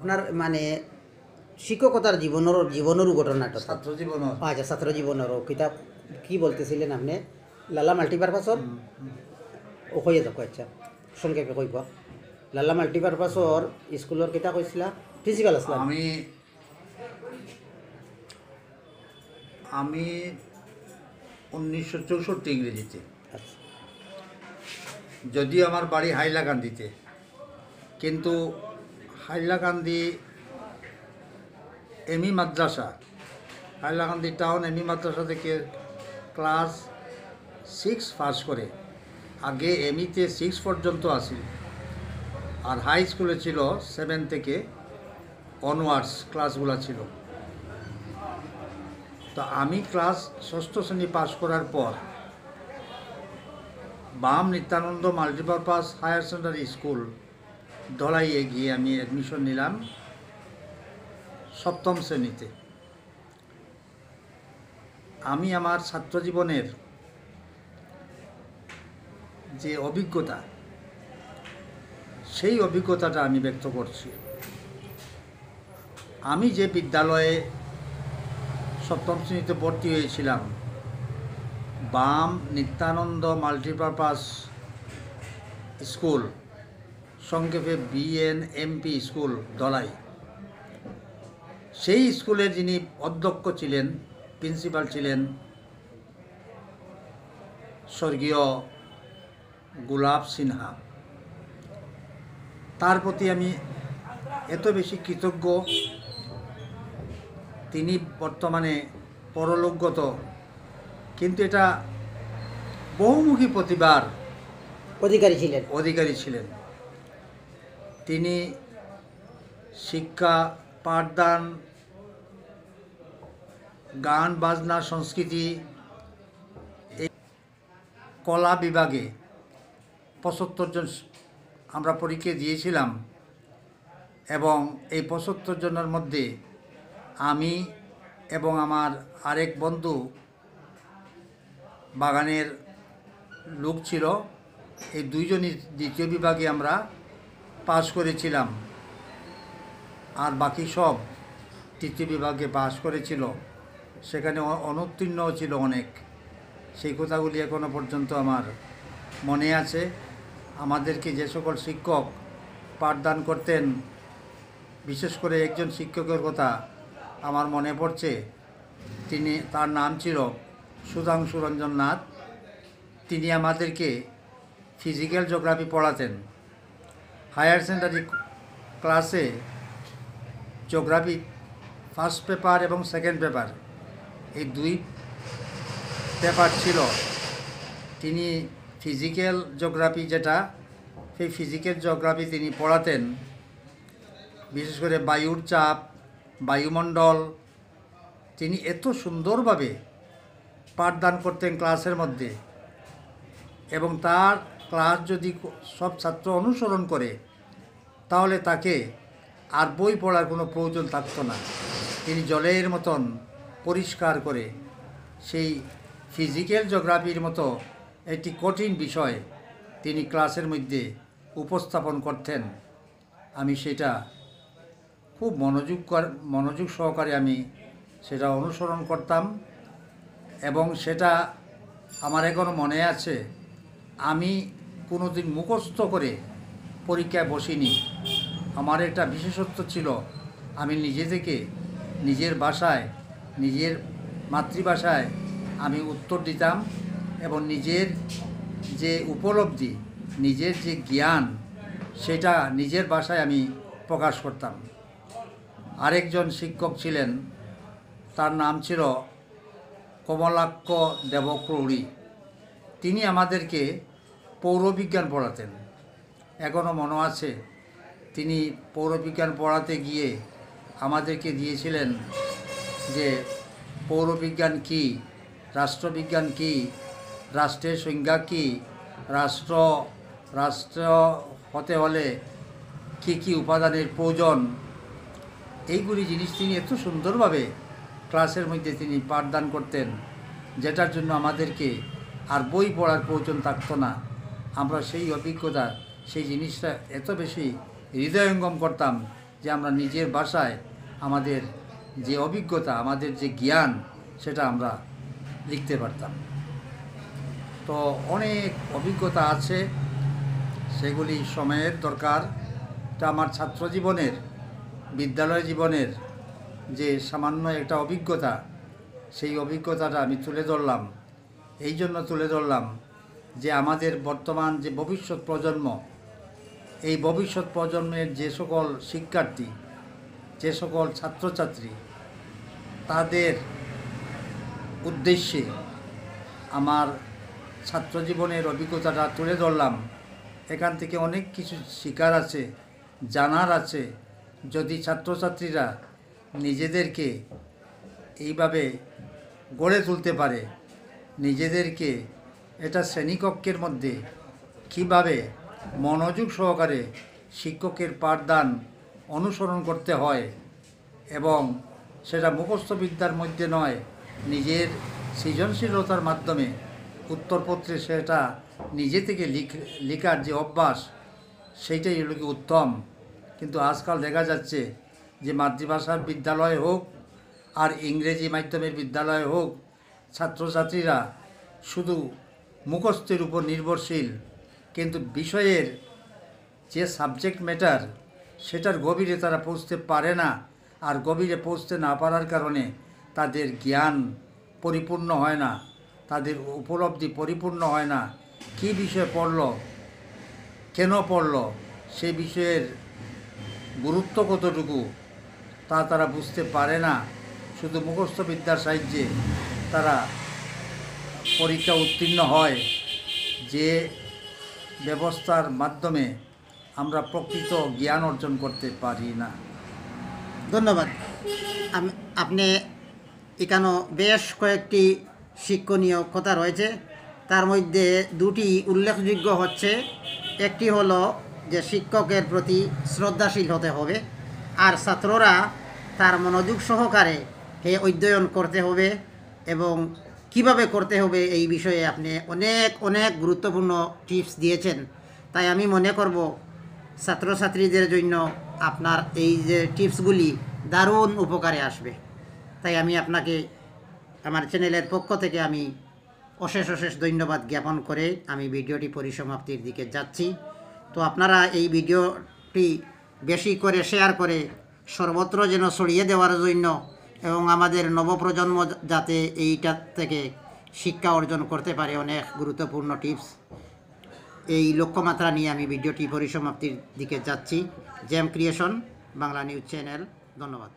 আপনার মানে শিক্ষকতার জীবনের জীবনেরও ঘটনাটা। ছাত্র জীবন আচ্ছা ছাত্র জীবনেরও কিতাব কি বলতেছিলেন আপনি? লালা মাল্টিপারপাসর? ও কইয়ে দেখো আচ্ছা সংক্ষেপে কইব লালা মাল্টিপারপাসর স্কুলের কিতা কইছিলা? প্রিন্সিপাল আসলাম আমি আমি উনিশশো চৌষট্টি ইংরেজিতে। আচ্ছা। যদিও আমার বাড়ি হাইলাকান্দিতে কিন্তু Hailakandi M E Madrasa. Hailakandi town M E Madrasa থেকে ক্লাস সিক্স পাস করে। আগে এমিতে সিক্স পর্যন্ত আসি। আর হাই স্কুলে ছিল সেভেন থেকে অনওয়ার্ডস ক্লাসগুলো ছিল। তো আমি ক্লাস ষষ্ঠ শ্রেণি পাশ করার পর Bam Nityananda multipurpose higher secondary school ধলাইয়ে গিয়ে আমি অ্যাডমিশন নিলাম সপ্তম শ্রেণীতে। আমি আমার ছাত্র জীবনের যে অভিজ্ঞতা, সেই অভিজ্ঞতাটা আমি ব্যক্ত করছি। আমি যে বিদ্যালয়ে সপ্তম শ্রেণীতে ভর্তি হয়েছিলাম, বাম নিত্যানন্দ মাল্টিপারপাস স্কুল সংক্ষেপে বিএন এমপি স্কুল দলাই সেই স্কুলে যিনি অধ্যক্ষ ছিলেন প্রিন্সিপাল ছিলেন স্বর্গীয় গোলাপ সিনহা। তার প্রতি আমি এত বেশি কৃতজ্ঞ। তিনি বর্তমানে পরলোকগত। কিন্তু এটা বহুমুখী প্রতিভার অধিকারী ছিলেন। অধিকারী ছিলেন। তিনি শিক্ষা, পাঠদান, গান, বাজনা, সংস্কৃতি কলা বিভাগে পঁচাত্তর জন আমরা পরীক্ষা দিয়েছিলাম এবং এই পঁচাত্তর জনের মধ্যে আমি এবং আমার আরেক বন্ধু বাগানের লোক ছিল। এই দুইজনই দ্বিতীয় বিভাগে আমরা পাশ করেছিলাম। আর বাকি সব তৃতীয় বিভাগে পাশ করেছিল। সেখানে অ- অনুত্তীর্ণও ছিল অনেক। সেই কথাগুলি এখনও পর্যন্ত আমার মনে আছে। আমাদেরকে যে সকল শিক্ষক পাঠদান করতেন, বিশেষ করে একজন শিক্ষকের কথা আমার মনে পড়ছে, তিনি, তার নাম ছিল সুধাংশু রঞ্জন নাথ। তিনি আমাদেরকে ফিজিক্যাল জিওগ্রাফি পড়াতেন। হায়ার সেকেন্ডারি ক্লাসে জিওগ্রাফি ফার্স্ট পেপার এবং সেকেন্ড পেপার এই দুই পেপার ছিল। তিনি ফিজিক্যাল জিওগ্রাফি যেটা, সেই ফিজিক্যাল জিওগ্রাফি তিনি পড়াতেন। বিশেষ করে বায়ুর চাপ, বায়ুমণ্ডল। তিনি এত সুন্দরভাবে পাঠদান করতেন ক্লাসের মধ্যে। এবং তার ক্লাস যদি সব ছাত্র অনুসরণ করে, তাহলে তাকে আর বই পড়ার কোনো প্রয়োজন থাকতো না। তিনি জলের মতন পরিষ্কার করে সেই ফিজিক্যাল জিওগ্রাফির মতো একটি কঠিন বিষয় তিনি ক্লাসের মধ্যে উপস্থাপন করতেন। আমি সেটা খুব মনোযোগ মনোযোগ সহকারে আমি সেটা অনুসরণ করতাম এবং সেটা আমার এখনও মনে আছে। আমি কোনোদিন মুখস্থ করে পরীক্ষায় বসিনি। আমার একটা বিশেষত্ব ছিল, আমি নিজে থেকে নিজের ভাষায়, নিজের মাতৃভাষায় আমি উত্তর দিতাম এবং নিজের যে উপলব্ধি, নিজের যে জ্ঞান, সেটা নিজের ভাষায় আমি প্রকাশ করতাম। আরেকজন শিক্ষক ছিলেন, তার নাম ছিল কমলাক্ষ দেবক্রৌড়ী তিনি আমাদেরকে পৌরবিজ্ঞান পড়াতেন। এখনও মনে আছে, তিনি পৌরবিজ্ঞান পড়াতে গিয়ে আমাদেরকে দিয়েছিলেন যে পৌরবিজ্ঞান কি, রাষ্ট্রবিজ্ঞান কি, রাষ্ট্রের সংজ্ঞা কি, রাষ্ট্র রাষ্ট্র হতে হলে কি কি উপাদানের প্রয়োজন। এইগুলি জিনিস তিনি এত সুন্দরভাবে ক্লাসের মধ্যে তিনি পাঠদান করতেন, যেটার জন্য আমাদেরকে আর বই পড়ার প্রয়োজন থাকতো না। আমরা সেই অভিজ্ঞতা, সেই জিনিসটা এত বেশি হৃদয়ঙ্গম করতাম যে আমরা নিজের বাসায় আমাদের যে অভিজ্ঞতা, আমাদের যে জ্ঞান, সেটা আমরা লিখতে পারতাম। তো অনেক অভিজ্ঞতা আছে, সেগুলি সময়ের দরকার। তা আমার ছাত্র জীবনের বিদ্যালয় জীবনের যে সামান্য একটা অভিজ্ঞতা, সেই অভিজ্ঞতাটা আমি তুলে ধরলাম। এই জন্য তুলে ধরলাম যে আমাদের বর্তমান যে ভবিষ্যৎ প্রজন্ম, এই ভবিষ্যৎ প্রজন্মের যে সকল শিক্ষার্থী, যে সকল ছাত্রছাত্রী, তাদের উদ্দেশ্যে আমার ছাত্র জীবনের অভিজ্ঞতাটা তুলে ধরলাম। এখান থেকে অনেক কিছু শিকার আছে, জানার আছে। যদি ছাত্রছাত্রীরা নিজেদেরকে এইভাবে গড়ে তুলতে পারে, নিজেদেরকে এটা শ্রেণীকক্ষের মধ্যে কীভাবে মনোযোগ সহকারে শিক্ষকের পাঠদান অনুসরণ করতে হয় এবং সেটা মুখস্থ বিদ্যার মধ্যে নয়, নিজের সৃজনশীলতার মাধ্যমে উত্তরপত্রে সেটা নিজে থেকে লিখ, লেখার যে অভ্যাস, সেইটাই হলো কি উত্তম। কিন্তু আজকাল দেখা যাচ্ছে যে মাতৃভাষার বিদ্যালয় হোক আর ইংরেজি মাধ্যমের বিদ্যালয় হোক, ছাত্রছাত্রীরা শুধু মুখস্থের উপর নির্ভরশীল, কিন্তু বিষয়ের যে সাবজেক্ট ম্যাটার সেটার গভীরে তারা পৌঁছতে পারে না। আর গভীরে পৌঁছতে না পারার কারণে তাদের জ্ঞান পরিপূর্ণ হয় না, তাদের উপলব্ধি পরিপূর্ণ হয় না। কী বিষয়ে পড়ল, কেন পড়ল, সে বিষয়ের গুরুত্ব কতটুকু, তা তারা বুঝতে পারে না। শুধু মুখস্থ বিদ্যার সাহায্যে তারা পরীক্ষা উত্তীর্ণ হয়, যে ব্যবস্থার মাধ্যমে আমরা প্রকৃত জ্ঞান অর্জন করতে পারি না। ধন্যবাদ। আমি, আপনি এখানে বেশ কয়েকটি শিক্ষণীয় কথা রয়েছে। তার মধ্যে দুটি উল্লেখযোগ্য হচ্ছে। একটি হলো যে শিক্ষকের প্রতি শ্রদ্ধাশীল হতে হবে, আর ছাত্ররা তার মনোযোগ সহকারে হে অধ্যয়ন করতে হবে এবং কীভাবে করতে হবে এই বিষয়ে আপনি অনেক অনেক গুরুত্বপূর্ণ টিপস দিয়েছেন। তাই আমি মনে করব ছাত্রছাত্রীদের জন্য আপনার এই যে টিপসগুলি দারুণ উপকারে আসবে। তাই আমি আপনাকে, আমার চ্যানেলের পক্ষ থেকে আমি অশেষ অশেষ ধন্যবাদ জ্ঞাপন করে আমি ভিডিওটি পরিসমাপ্তির দিকে যাচ্ছি। তো আপনারা এই ভিডিওটি বেশি করে শেয়ার করে সর্বত্র যেন ছড়িয়ে দেওয়ার জন্য এবং আমাদের নবপ্রজন্ম যাতে এইটা থেকে শিক্ষা অর্জন করতে পারে অনেক গুরুত্বপূর্ণ টিপস। এই লক্ষ্যমাত্রা নিয়ে আমি ভিডিওটি পরিসমাপ্তির দিকে যাচ্ছি। Jam creation, Bangla news channel. ধন্যবাদ।